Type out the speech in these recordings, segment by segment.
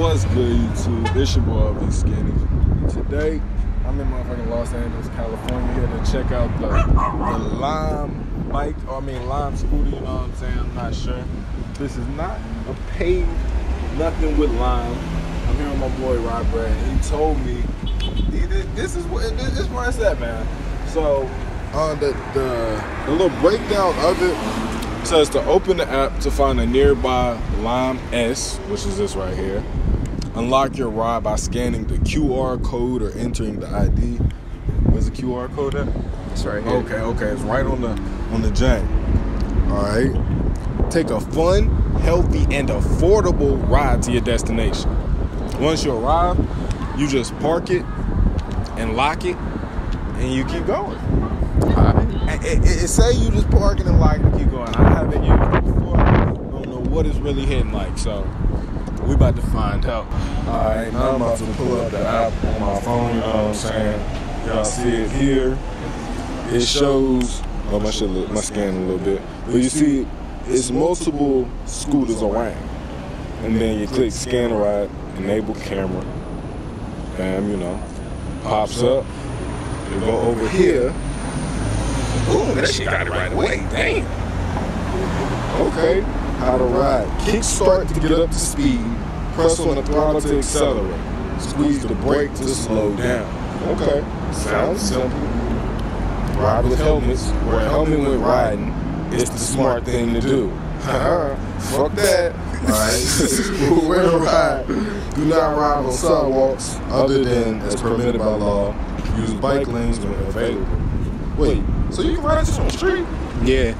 What's good, YouTube? It's your boy, LVSkinny. Today, I'm in motherfucking Los Angeles, California, here to check out the, the Lime bike, or I mean Lime scooter, you know what I'm saying? I'm not sure. This is not a paid, nothing with Lime. I'm here with my boy Raibred. He told me, this is what this is where it's at, man. So, uh, the, the, the little breakdown of it says to open the app to find a nearby Lime S, which is this right here. Unlock your ride by scanning the QR code or entering the ID. Where's the QR code at? It's right here. Okay, okay, it's right on the on the jack. All right. Take a fun, healthy, and affordable ride to your destination. Once you arrive, you just park it and lock it, and you keep going. It, it, it say you just park it and lock and keep going. I haven't used it before. I don't know what it's really hitting like, so we about to find out. All right, now I'm about to pull up the app on my phone. You know what I'm saying? Y'all see it here. It shows. Oh, my shit, look- my scan a little bit, but you see, it's multiple scooters around, and then you click scan ride, enable camera. Bam, you know, pops up. You go over here. Ooh, that shit got it right away. Damn. Okay. How to ride. Kick start to get up to speed. Press on the throttle to accelerate. Squeeze the brake to slow down. Okay. Sounds simple. Ride with helmets. Wear a helmet when riding. It's the smart thing to do. Fuck that. Alright. Where to ride. Do not ride on sidewalks other than as permitted by law. Use bike lanes when available. Wait, so you can ride this on the street? Yeah.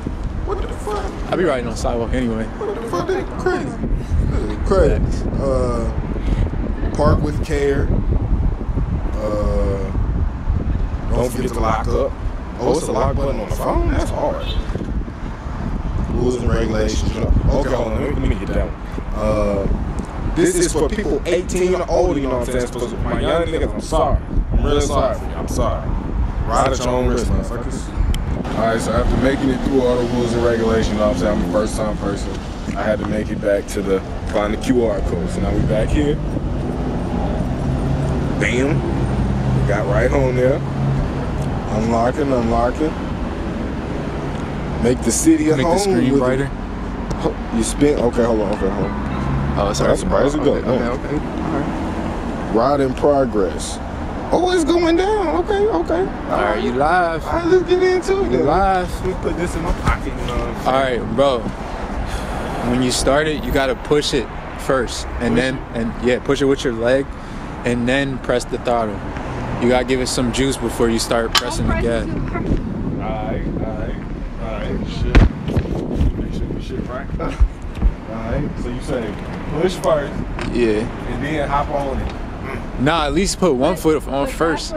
What the fuck? I be riding on sidewalk anyway. What the fuck? That crazy. Crazy. Uh, park with care. Uh, don't forget to lock up. Oh, it's a lock button on the phone. That's hard. Rules and regulations. You. Okay, hold on. Let me, let me get that one. Uh, this is for people 18 or older. You know what I'm saying? For my young niggas, I'm sorry. I'm really sorry for you. I'm sorry. Ride at your own risk, motherfuckers. Alright, so after making it through all the rules and regulations, you know I'm saying? I'm a first time person. I had to make it back to the find the QR code. So now we back here. Bam. We got right on there. Unlocking, unlocking. Make the city a Make home. the screen brighter. it. You spin okay, hold on, okay, hold on. Oh, sorry. That's bright as it go. Okay, okay, okay. Alright. Ride in progress. Oh, it's going down. Okay, okay. Alright, you live. Alright, let's get into it. You live. Let me put this in my pocket, you know what I'm saying? Alright, bro. When you start it, you gotta push it first. And Push then and yeah, push it with your leg and then press the throttle. You gotta give it some juice before you start pressing the gas. Alright, alright, alright, shit. Make sure you shit right. Alright, so you say push first Yeah. and then hop on it. Nah, at least put one foot on first.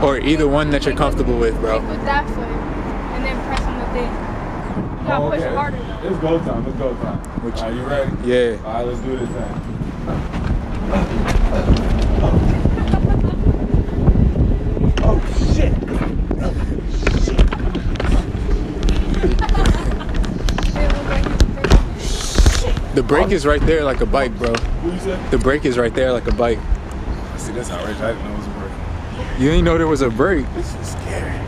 Or either one that you're comfortable with, bro. With that foot, and then press on the thing. You gotta Oh, push okay. harder though. It's go time, it's go time. Which- Alright, you ready? Yeah. Alright, let's do this thing. Oh shit! It look like it's crazy. The brake is right there like a bike, bro. What you say? The brake is right there like a bike. See, that's outrageous. I didn't know it was a break. You didn't know there was a brake. This is scary.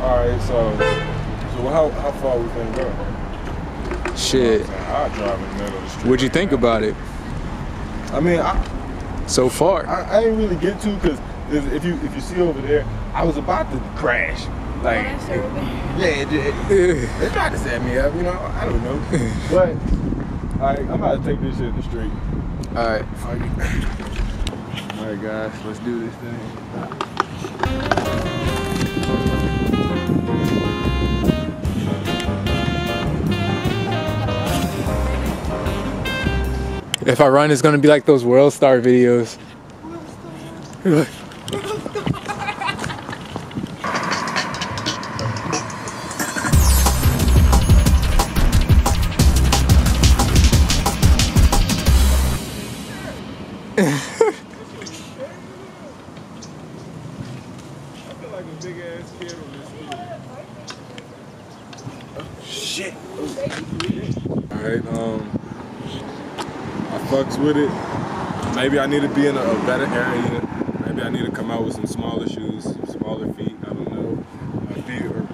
Alright, so so how how far we can go? Shit. I drive in the middle of the street. What'd you think about it I mean, I, so far? I, I ain't really get to because if you if you see over there, I was about to crash. Like, oh, that's terrible. yeah, it, it, they tried to set me up, you know. I don't know, but alright, I'm about to take this shit in the street. All right. All right, guys, let's do this thing. If I run, it's gonna be like those World Star videos. I feel big ass kid on this scooter. Shit. All right, Um, I fucks with it. Maybe I need to be in a, a better area. Maybe I need to come out with some smaller shoes, some smaller feet. I don't know. My feet are.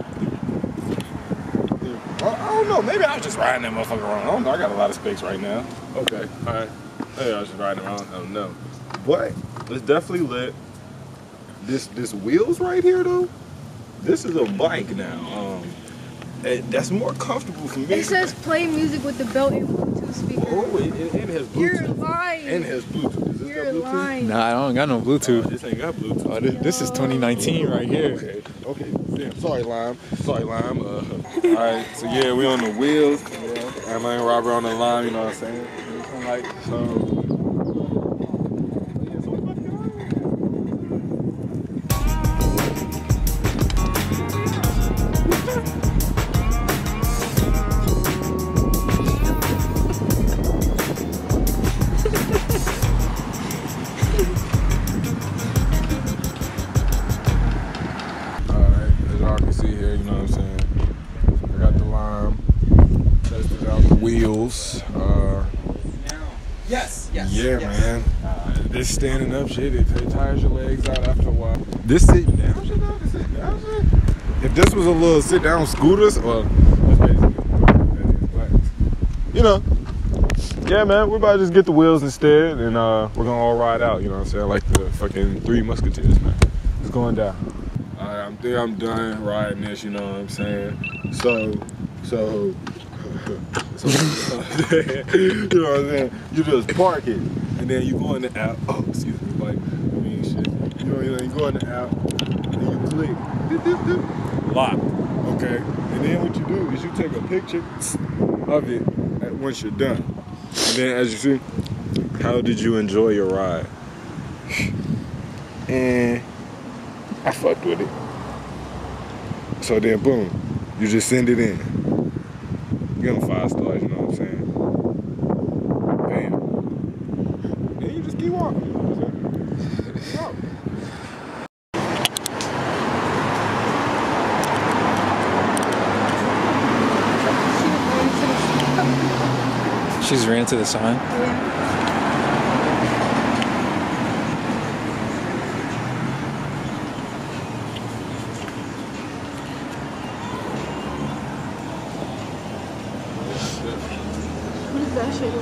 I don't know. Maybe I was just riding that motherfucker around. I don't know. I got a lot of space right now. Okay. All right. Maybe I was just riding around. I don't know. But it's definitely lit. This this wheels right here though. This is a bike now. Um, and that's more comfortable for me. It says play music with the built-in Bluetooth speaker. Oh, it, it, it has You're Bluetooth. lying. And has Bluetooth. Is this You're Bluetooth? lying. Nah, I don't got no Oh, Bluetooth. this ain't got Bluetooth. Oh, this, this is 2019 right here. Okay, okay. Damn, sorry, Lime. Sorry, Lime. Uh, all right, so yeah, we on the wheels. Yeah. I'm ain't Robert on the line, you know what I'm saying? Like, so. The. Uh, Yes, yes. yeah, yes. man. Uh, this standing up shit, it, it tires your legs out after a while. This sitting down shit, though, this sitting down shit. If this was a little sit down scooters, well, that's basically what that is, but, you know. Yeah, man, we're about to just get the wheels instead, and uh, we're gonna all ride out. You know what I'm saying? Like the fucking Three Musketeers, man. It's going down. All right, I'm there. I'm done riding this. You know what I'm saying? So, so, so you know what I'm saying? You just park it, and then you go in the app. Oh, excuse me, like I mean shit. You know, you know, you go in the app, and you click, doop, doop, doop, lock. Okay, and then what you do is you take a picture of it once you're done. And then as you see, how did you enjoy your ride? And I fucked with it. So then boom, you just send it in. Give them five stars, you know what I'm saying? Bam. Then you just keep walking. You know what I'm saying? Keep walking. She's ran to the sign. Yeah. 水的。